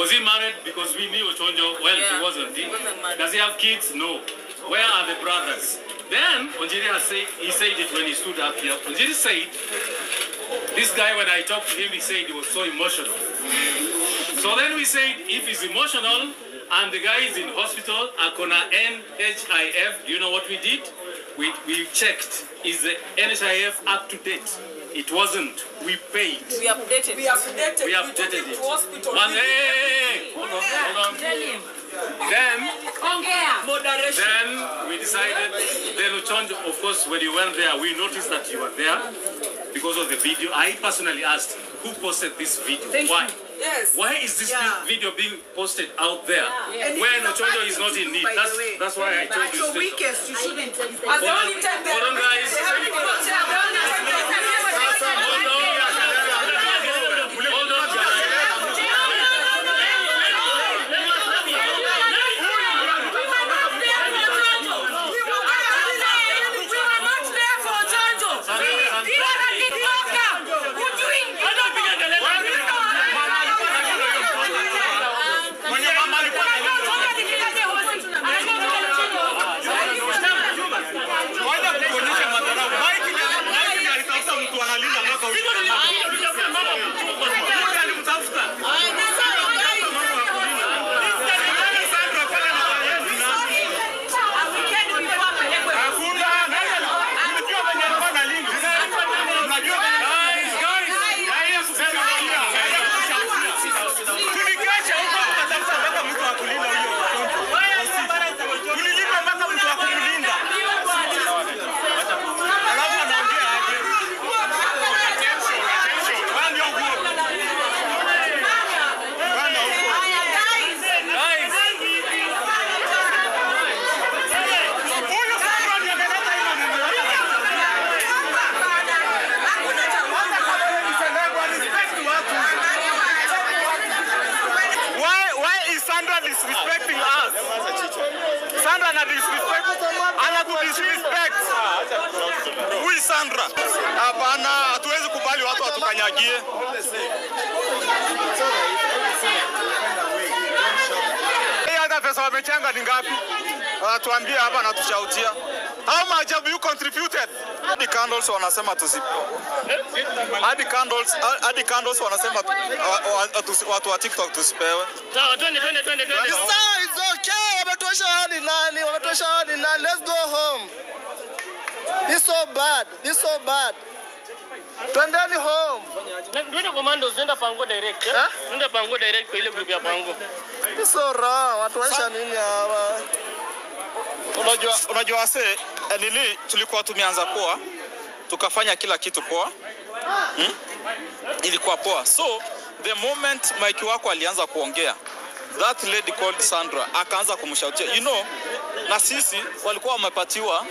Was he married? Because we knew Ochonjo, well, yeah, he wasn't. He. Does he have kids? No. Where are the brothers? Then Onjiri said, he said it when he stood up here. Onjiri said, this guy, when I talked to him, he said he was so emotional. So then we said, if he's emotional and the guy is in hospital, Akona NHIF, do you know what we did? We, we checked, is the NHIF up to date? It wasn't. We paid. We updated. We updated. We updated it. to hospital. One, hey, hey, hey, hey, hold on, hold on. Tell him. Then Moderation. Then we decided, then we changed, of course, when you went there, we noticed that you were there because of the video. I personally asked, who posted this video? Why? Yes. Why is this Yeah. video being posted out there And when it's a Ochojo is not in need? That's, that's why I told At you. your weakest, you I should. even ana disrespect, ana disrespect. Huyu Sandra? Hapana, hatuwezi kubali watu watukanyagie. Hata pesa wamechanga ni ngapi? Wanatuambia hapa na have you contributed? Hadi candles wanasema tusipo. Hadi candles, hadi candles wanasema tu- wa- wa- watu wa TikTok tusipewe. Sawa, twende twende twende twende. Sawa, it's okay. Wametosha hadi nani? Wametosha hadi nani? Let's go home. This so bad. This so bad. Twendeni home. Twende commandos, twende pango direct. eh? Eh? Twende pango direct kwa ile group ya pango. This so wrong. Watu waisha nini hawa? Unajua, unajua wase eh, nini tulikuwa tumeanza poa tukafanya kila kitu poa hmm? Ilikuwa poa, so the moment Mike wako alianza kuongea that lady called Sandra akaanza kumshautia you know, na sisi walikuwa wamepatiwa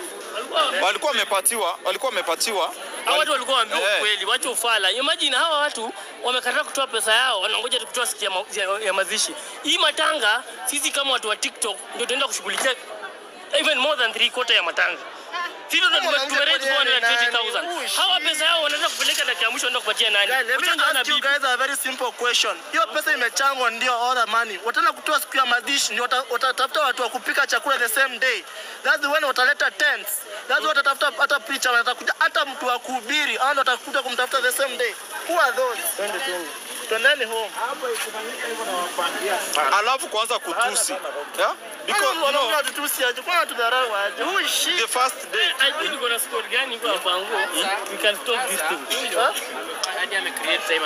walikuwa wamepatiwa walikuwa wamepatiwa Hawa watu walikuwa waambiwa yeah. Kweli wacha ufala. Imagine hawa watu wamekataa kutoa pesa yao, wanangoja kutoa siku ya, ma ya, ya mazishi. Hii matanga, sisi kama watu wa TikTok ndio tunaenda kushughulikia even more than three quarter ya matanga. Sisi ndio tume- tumerate 420,000. Hawa pesa yao kupeleka dakika ya mwisho wanaenda kupatia nani? Let me ask you guys a very simple question. Hiyo pesa imechangwa ndio all the money. Wataenda kutoa siku ya mazishi ndio watatafuta watu wa kupika chakula the same day. That's when wataleta tents. That's what watatafuta hata picha watakuja hata mtu wa kuhubiri au watakuja kumtafuta the same day. Who are those? Twende twende. Twendeni home. alafu kwanza kutusi yeah? Because, you know, Wanaongea aje? Kwa tudharau aje? Who is she? the first day I think kuna score gani kwa pango. We can stop this thing. Hadi ame create time